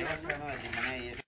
要千万，你们那也是。